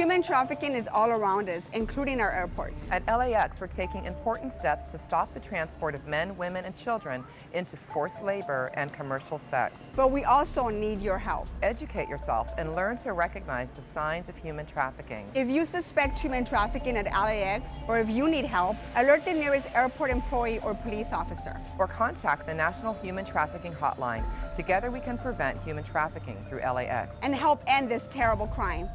Human trafficking is all around us, including our airports. At LAX, we're taking important steps to stop the transport of men, women, and children into forced labor and commercial sex. But we also need your help. Educate yourself and learn to recognize the signs of human trafficking. If you suspect human trafficking at LAX, or if you need help, alert the nearest airport employee or police officer. Or contact the National Human Trafficking Hotline. Together we can prevent human trafficking through LAX. And help end this terrible crime.